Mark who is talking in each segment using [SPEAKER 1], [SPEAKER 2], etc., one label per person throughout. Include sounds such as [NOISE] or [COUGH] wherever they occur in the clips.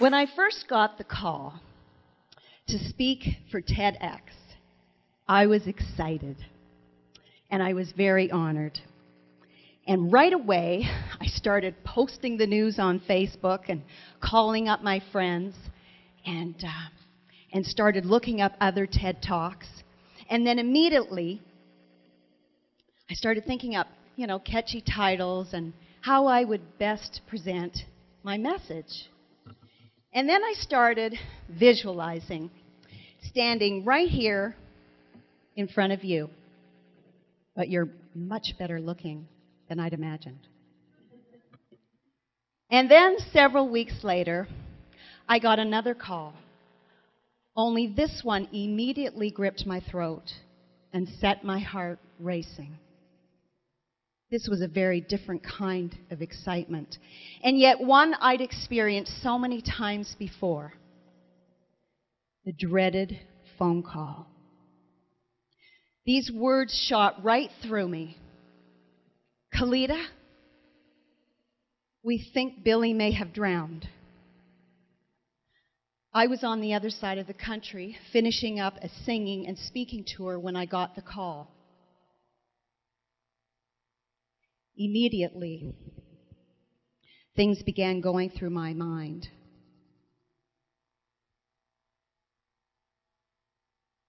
[SPEAKER 1] When I first got the call to speak for TEDx, I was excited and I was very honored. And right away, I started posting the news on Facebook and calling up my friends and, uh, and started looking up other TED Talks. And then immediately, I started thinking up, you know, catchy titles and how I would best present my message. And then I started visualizing standing right here in front of you. But you're much better looking than I'd imagined. And then several weeks later, I got another call. Only this one immediately gripped my throat and set my heart racing. This was a very different kind of excitement, and yet one I'd experienced so many times before the dreaded phone call. These words shot right through me. Kelita, we think Billy may have drowned. I was on the other side of the country finishing up a singing and speaking tour when I got the call. Immediately, things began going through my mind.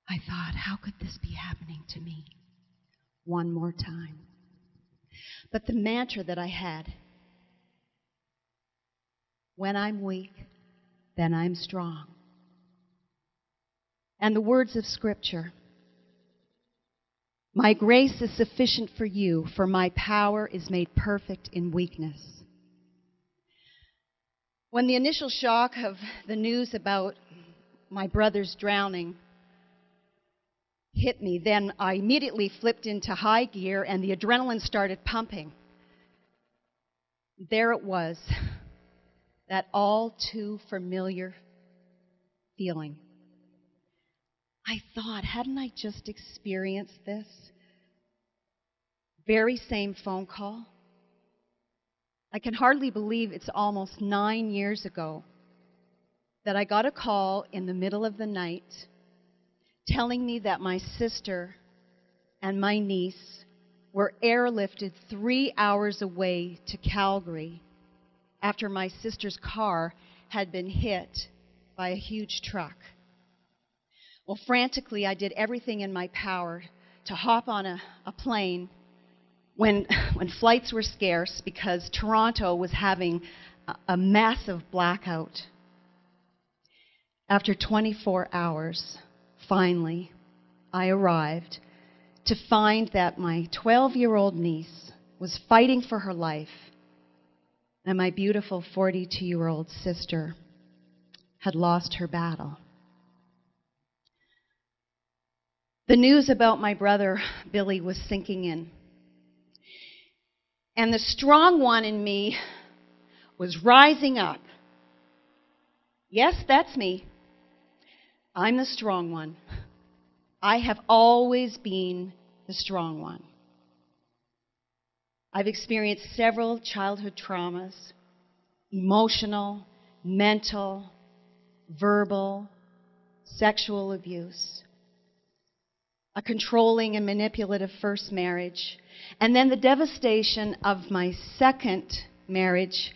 [SPEAKER 1] I thought, how could this be happening to me? One more time. But the mantra that I had when I'm weak, then I'm strong. And the words of Scripture My grace is sufficient for you, for my power is made perfect in weakness. When the initial shock of the news about my brother's drowning hit me, then I immediately flipped into high gear and the adrenaline started pumping. There it was, that all too familiar feeling. I thought, hadn't I just experienced this? Very same phone call. I can hardly believe it's almost nine years ago that I got a call in the middle of the night telling me that my sister and my niece were airlifted three hours away to Calgary after my sister's car had been hit by a huge truck. Well, frantically, I did everything in my power to hop on a, a plane when, [LAUGHS] when flights were scarce because Toronto was having a, a massive blackout. After 24 hours, finally, I arrived to find that my 12 year old niece was fighting for her life, and my beautiful 42 year old sister had lost her battle. The news about my brother Billy was sinking in. And the strong one in me was rising up. Yes, that's me. I'm the strong one. I have always been the strong one. I've experienced several childhood traumas emotional, mental, verbal, sexual abuse, a controlling and manipulative first marriage, and then the devastation of my second marriage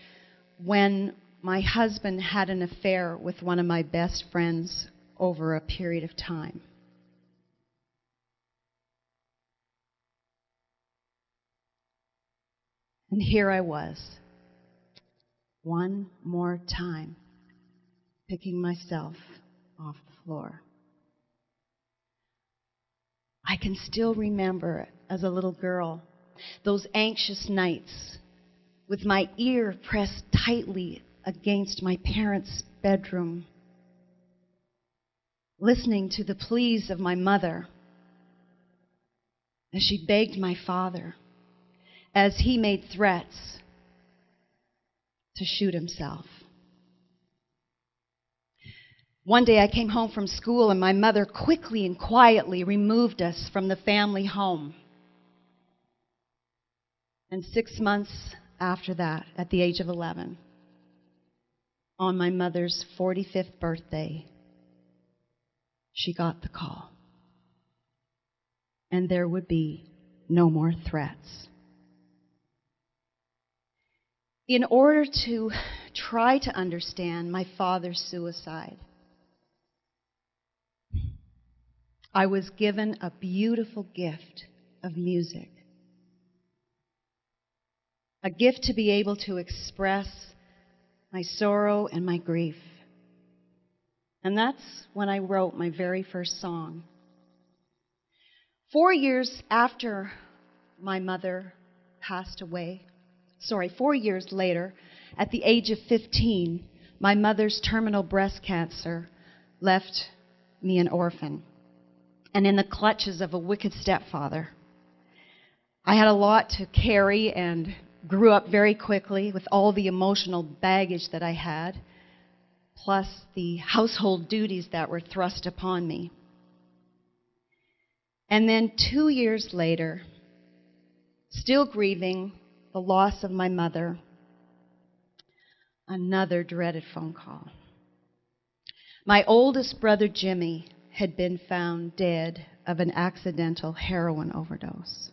[SPEAKER 1] when my husband had an affair with one of my best friends over a period of time. And here I was, one more time, picking myself off the floor. I can still remember as a little girl those anxious nights with my ear pressed tightly against my parents' bedroom listening to the pleas of my mother as she begged my father, as he made threats to shoot himself. One day I came home from school and my mother quickly and quietly removed us from the family home. And six months after that, at the age of 11, on my mother's 45th birthday, she got the call. And there would be no more threats. In order to try to understand my father's suicide, I was given a beautiful gift of music. A gift to be able to express my sorrow and my grief. And that's when I wrote my very first song. Four years after my mother passed away, sorry, four years later, at the age of 15, my mother's terminal breast cancer left me an orphan and in the clutches of a wicked stepfather. I had a lot to carry and grew up very quickly with all the emotional baggage that I had, plus the household duties that were thrust upon me. And then two years later, still grieving the loss of my mother, another dreaded phone call. My oldest brother, Jimmy, had been found dead of an accidental heroin overdose.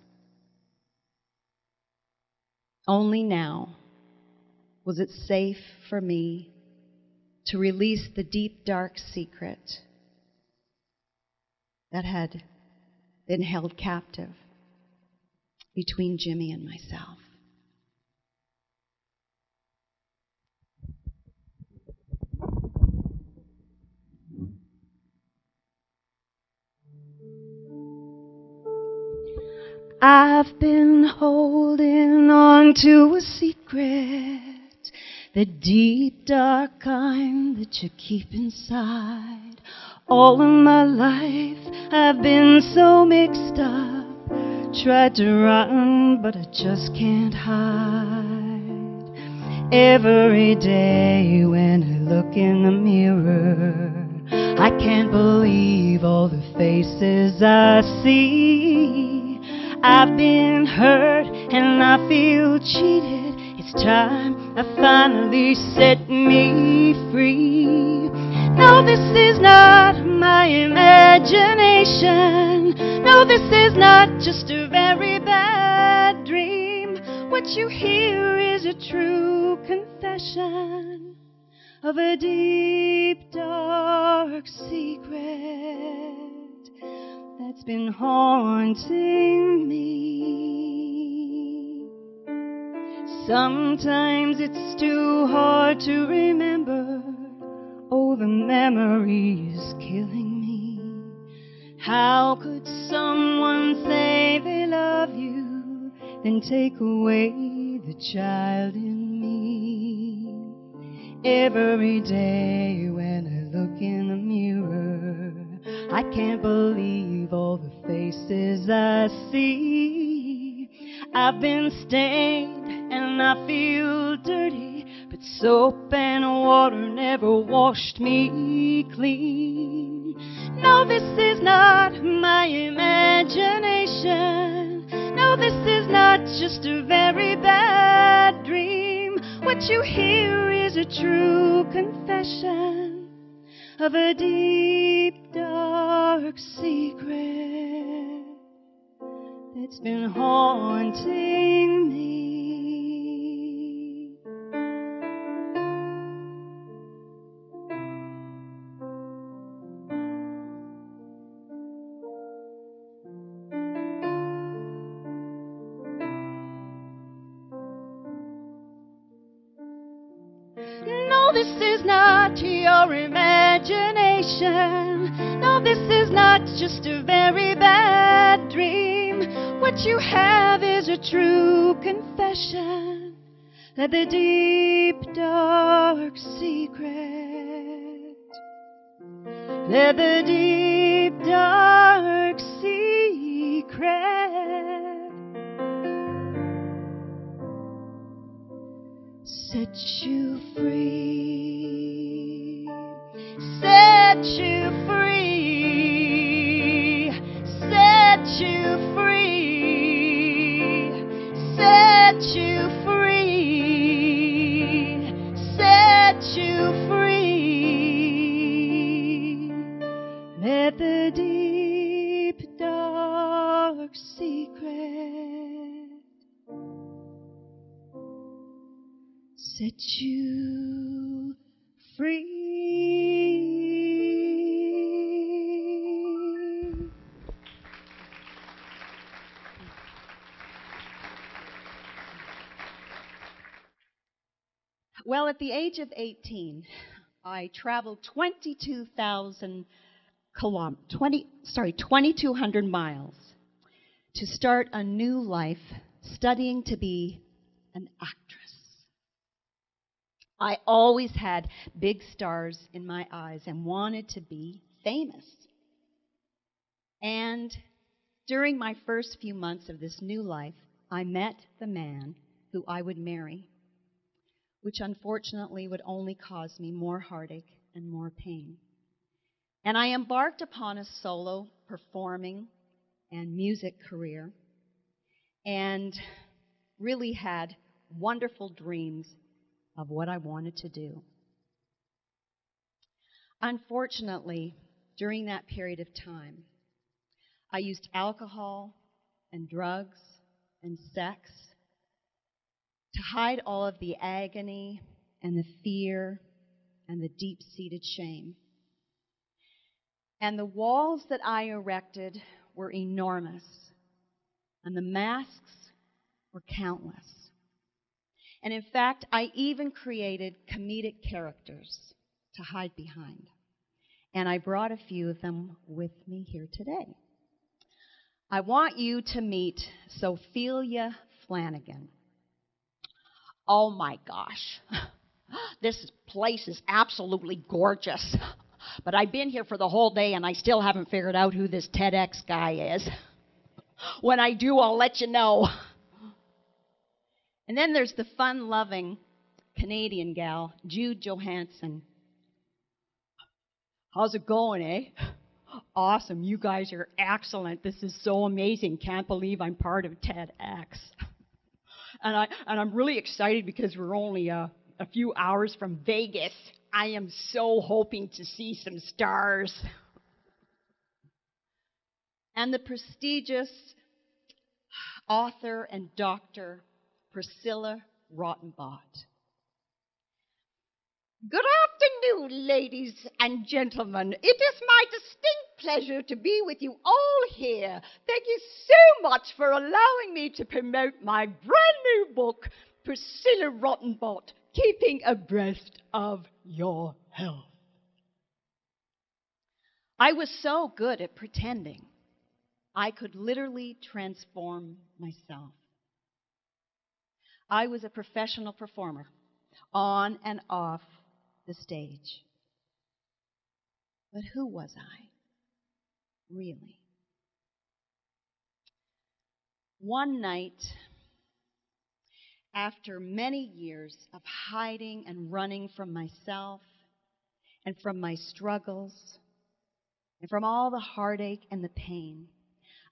[SPEAKER 1] Only now was it safe for me to release the deep, dark secret that had been held captive between Jimmy and myself. I've been holding on to a secret, the deep dark kind that you keep inside. All of my life I've been so mixed up, tried to run, but I just can't hide. Every day when I look in the mirror, I can't believe all the faces I see. I've been hurt and I feel cheated. It's time I finally set me free. No, this is not my imagination. No, this is not just a very bad dream. What you hear is a true confession of a deep, dark secret that's been haunting me. Sometimes it's too hard to remember. Oh, the memory is killing me. How could someone say they love you, then take away the child in me? Every day when I I can't believe all the faces I see. I've been stained and I feel dirty, but soap and water never washed me clean. No, this is not my imagination. No, this is not just a very bad dream. What you hear is a true confession of a deep, dark secret that's been haunting not just a very bad dream. What you have is a true confession that the deep, dark secret, that the deep, dark secret set you free, bread set you free. Well, at the age of 18, I traveled 22,000 kilom- 20, sorry, 2,200 miles to start a new life studying to be an actress. I always had big stars in my eyes and wanted to be famous. And during my first few months of this new life, I met the man who I would marry which unfortunately would only cause me more heartache and more pain. And I embarked upon a solo performing and music career and really had wonderful dreams of what I wanted to do. Unfortunately, during that period of time, I used alcohol and drugs and sex to hide all of the agony and the fear and the deep seated shame. And the walls that I erected were enormous, and the masks were countless. And in fact, I even created comedic characters to hide behind. And I brought a few of them with me here today. I want you to meet Sophelia Flanagan.
[SPEAKER 2] Oh my gosh. [LAUGHS] This place is absolutely gorgeous. But I've been here for the whole day and I still haven't figured out who this TEDx guy is. [LAUGHS] When I do, I'll let you know.
[SPEAKER 1] And then there's the fun loving Canadian gal, Jude Johansson.
[SPEAKER 2] How's it going, eh? Awesome. You guys are excellent. This is so amazing. Can't believe I'm part of TEDx. [LAUGHS] and I and I'm really excited because we're only uh, a few hours from Vegas. I am so hoping to see some stars.
[SPEAKER 1] And the prestigious author and doctor Priscilla Rottenbot.
[SPEAKER 3] Good afternoon, ladies and gentlemen. It is my distinct pleasure to be with you all here. Thank you so much for allowing me to promote my brand new book, Priscilla Rottenbot Keeping Abreast of Your Health.
[SPEAKER 1] I was so good at pretending. I could literally transform myself. I was a professional performer, on and off the stage. But who was I? Really? One night, after many years of hiding and running from myself and from my struggles and from all the heartache and the pain,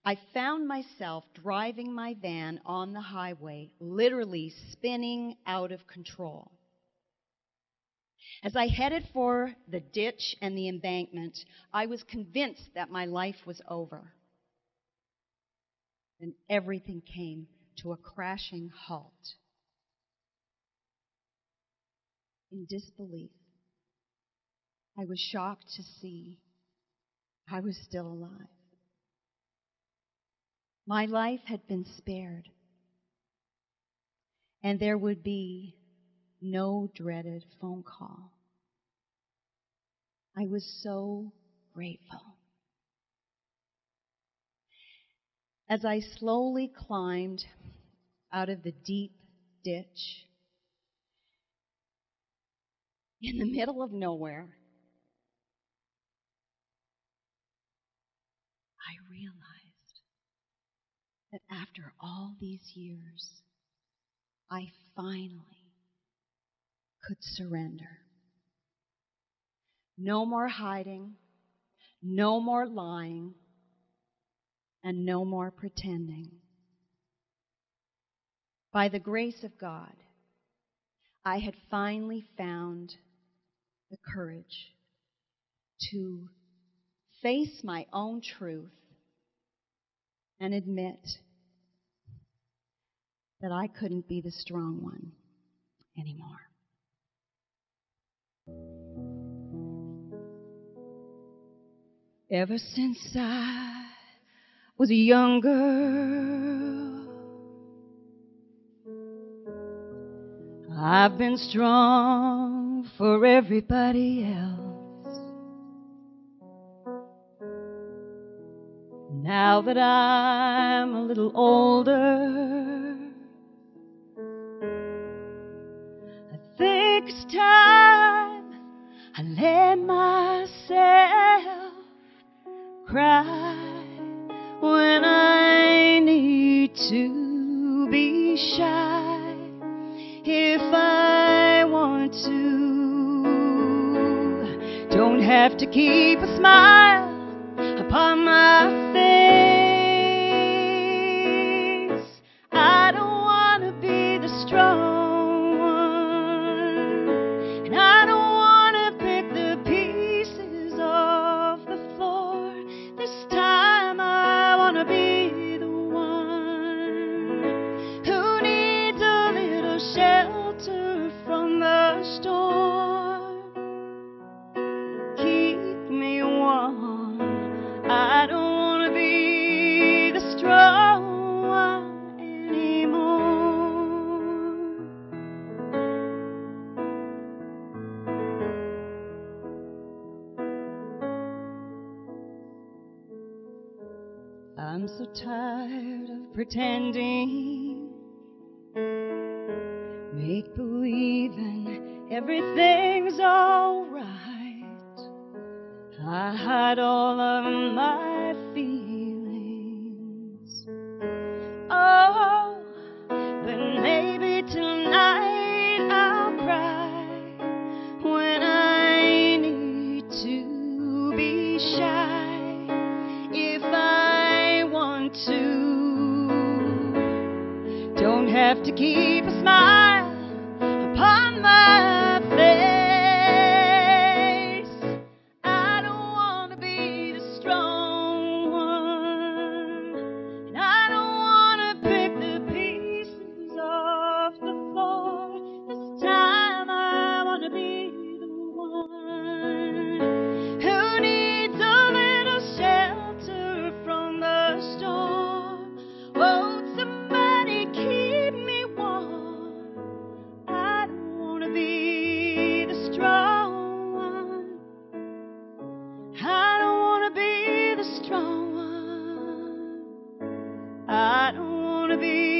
[SPEAKER 1] I found myself driving my van on the highway, literally spinning out of control. As I headed for the ditch and the embankment, I was convinced that my life was over. Then everything came to a crashing halt. In disbelief, I was shocked to see I was still alive. My life had been spared, and there would be no dreaded phone call. I was so grateful. As I slowly climbed out of the deep ditch in the middle of nowhere, I realized that after all these years, I finally could surrender. No more hiding, no more lying, and no more pretending. By the grace of God, I had finally found the courage to face my own truth and admit that I couldn't be the strong one anymore.
[SPEAKER 2] Ever since I was a young girl, I've been strong for everybody else. Now that I'm a little older, I think it's time I let myself cry when I need to be shy. If I want to, have to keep a smile upon my face. Tired of pretending, make believing everything's alright. I hide all of my feelings. Have don't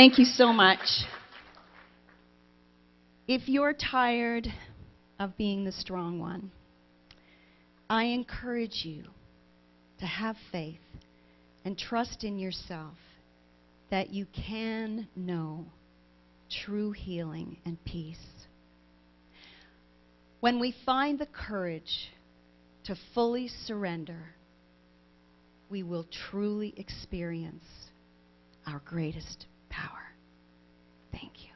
[SPEAKER 1] Thank you so much. If you're tired of being the strong one, I encourage you to have faith and trust in yourself that you can know true healing and peace. When we find the courage to fully surrender, we will truly experience our greatest Thank you.